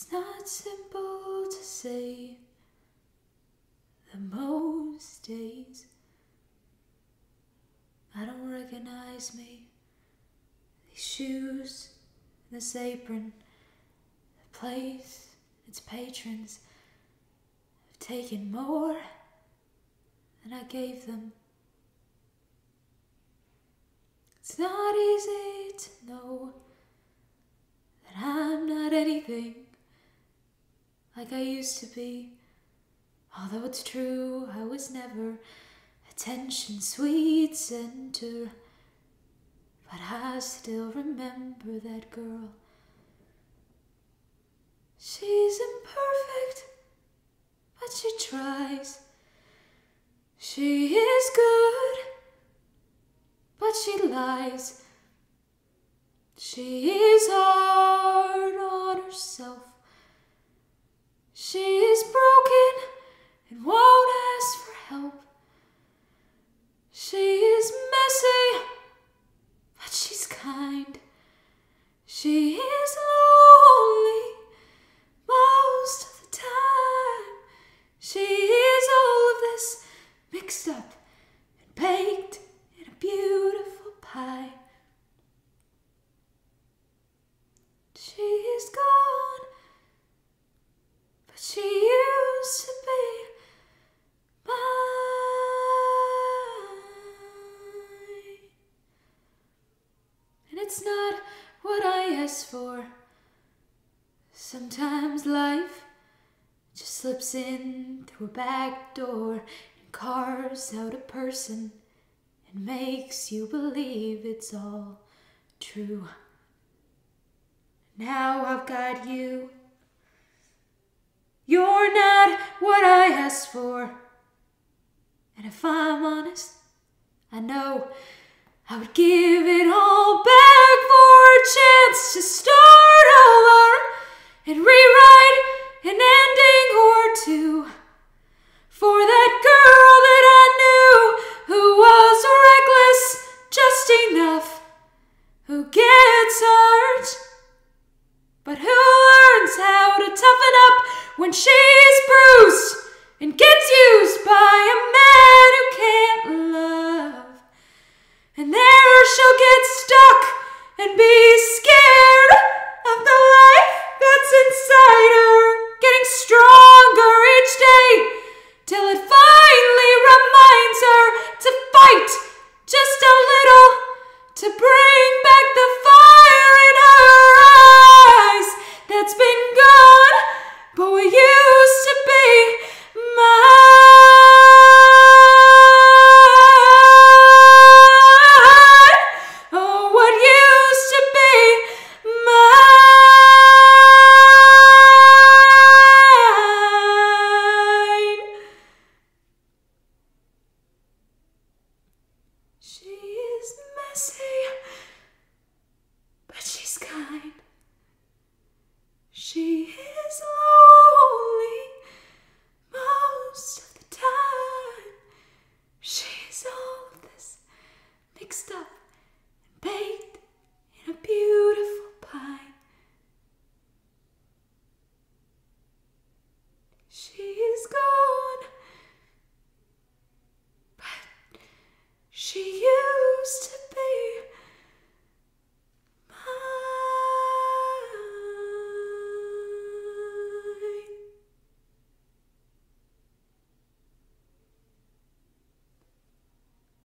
It's not simple to say that most days I don't recognize me. These shoes, this apron, the place, its patrons have taken more than I gave them. It's not easy to know that I'm not anything like I used to be. Although it's true, I was never attention sweet center. But I still remember that girl. She's imperfect, but she tries. She is good, but she lies. She is hard on herself. It's not what I asked for. Sometimes life just slips in through a back door and carves out a person and makes you believe it's all true. Now I've got you. You're not what I asked for. And if I'm honest, I know I would give it all back for a chance to start mixed up.